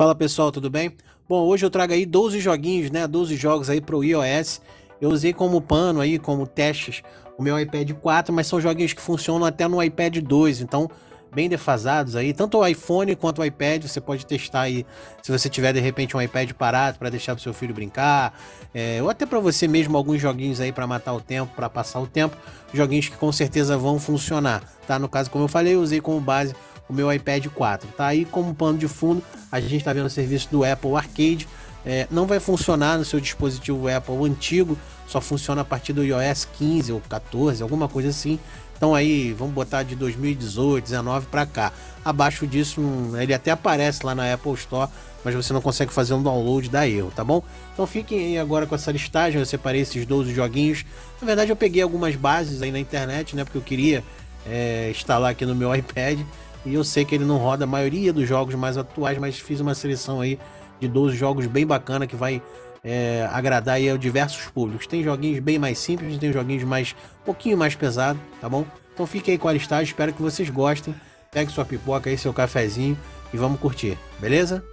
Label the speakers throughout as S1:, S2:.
S1: Fala pessoal, tudo bem? Bom, hoje eu trago aí 12 joguinhos, né? 12 jogos aí para o iOS. Eu usei como pano aí, como testes, o meu iPad 4, mas são joguinhos que funcionam até no iPad 2, então bem defasados aí, tanto o iPhone quanto o iPad, você pode testar aí, se você tiver de repente um iPad parado para deixar pro seu filho brincar, é, ou até para você mesmo alguns joguinhos aí para matar o tempo, para passar o tempo, joguinhos que com certeza vão funcionar, tá? No caso, como eu falei, eu usei como base o meu iPad 4, tá? Aí como pano de fundo, a gente está vendo o serviço do Apple Arcade, é, não vai funcionar no seu dispositivo Apple antigo, só funciona a partir do iOS 15 ou 14, alguma coisa assim. Então aí, vamos botar de 2018, 19 para cá. Abaixo disso, ele até aparece lá na Apple Store, mas você não consegue fazer um download, dá erro, tá bom? Então fiquem aí agora com essa listagem, eu separei esses 12 joguinhos. Na verdade eu peguei algumas bases aí na internet, né, porque eu queria é, instalar aqui no meu iPad. E eu sei que ele não roda a maioria dos jogos mais atuais, mas fiz uma seleção aí de 12 jogos bem bacana que vai é, agradar aí a diversos públicos. Tem joguinhos bem mais simples, tem joguinhos mais um pouquinho mais pesado, tá bom? Então fique aí com a listagem, espero que vocês gostem. Pegue sua pipoca aí, seu cafezinho e vamos curtir, beleza?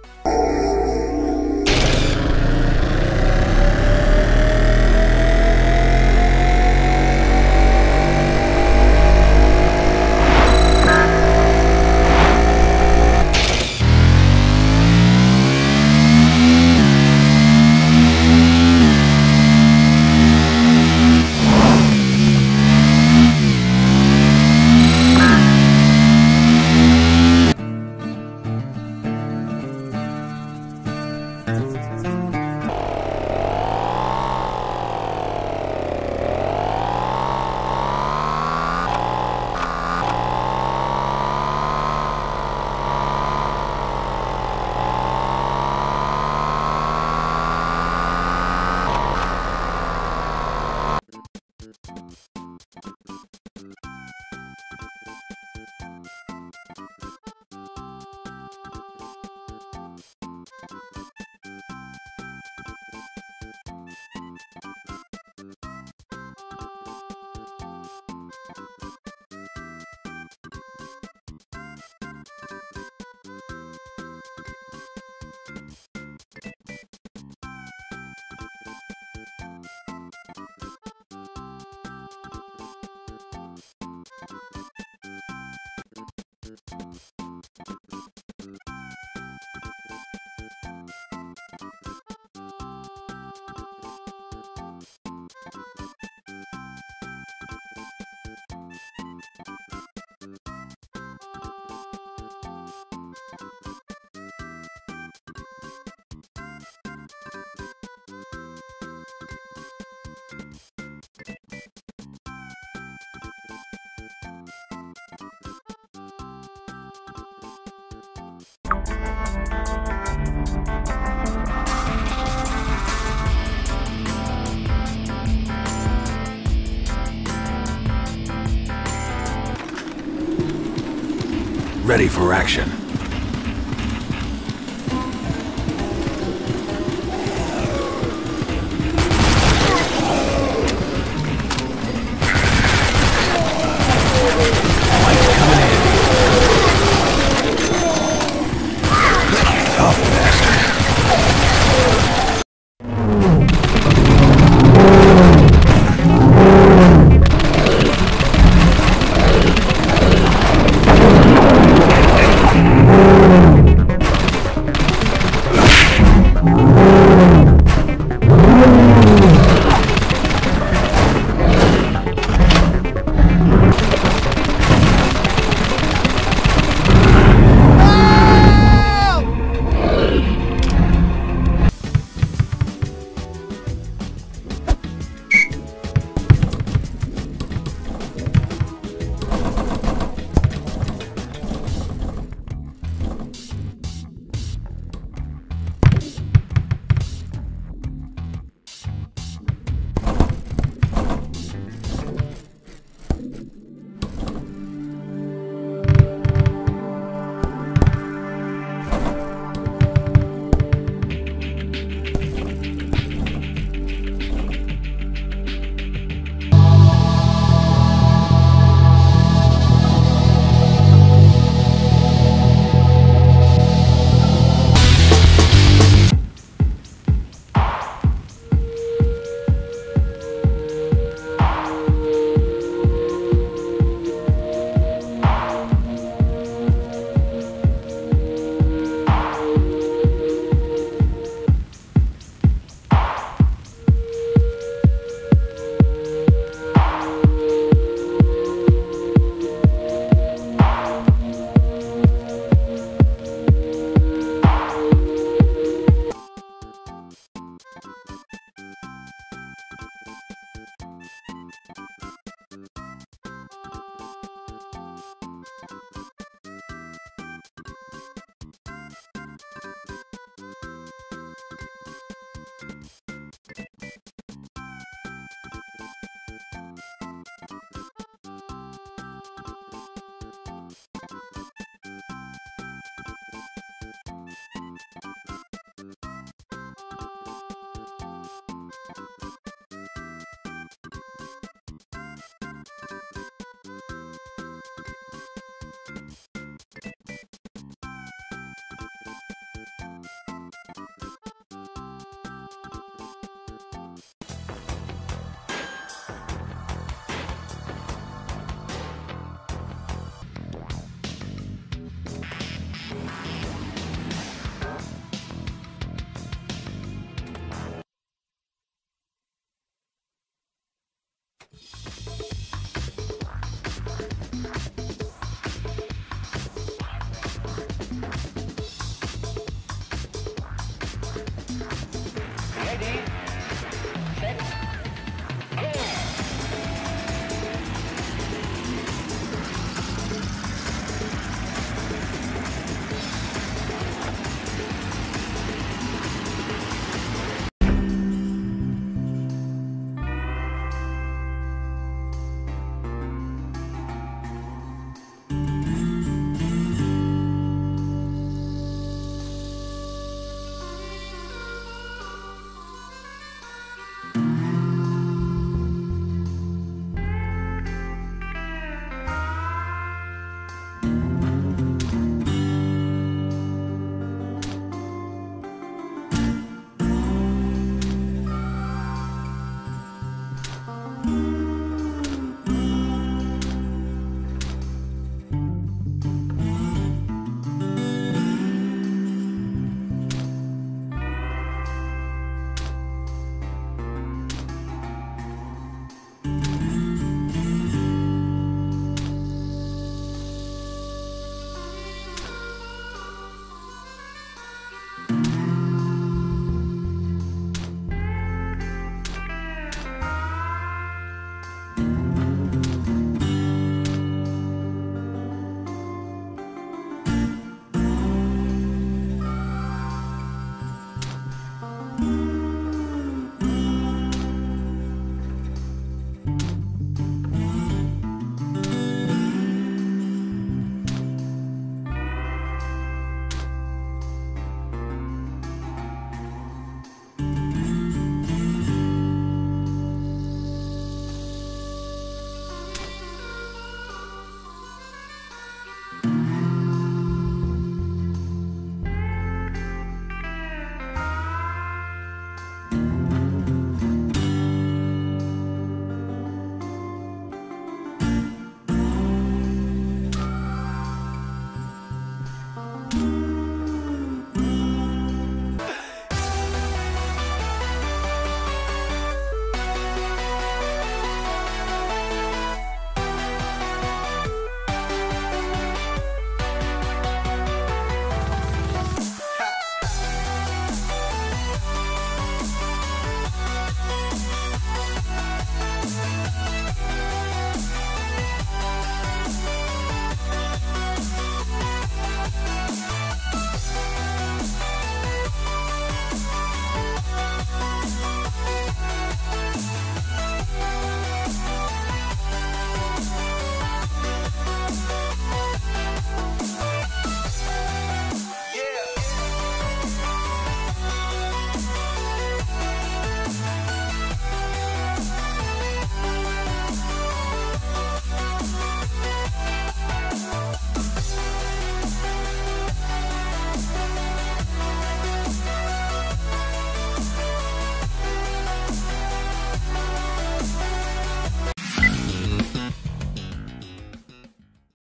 S2: Ready for action.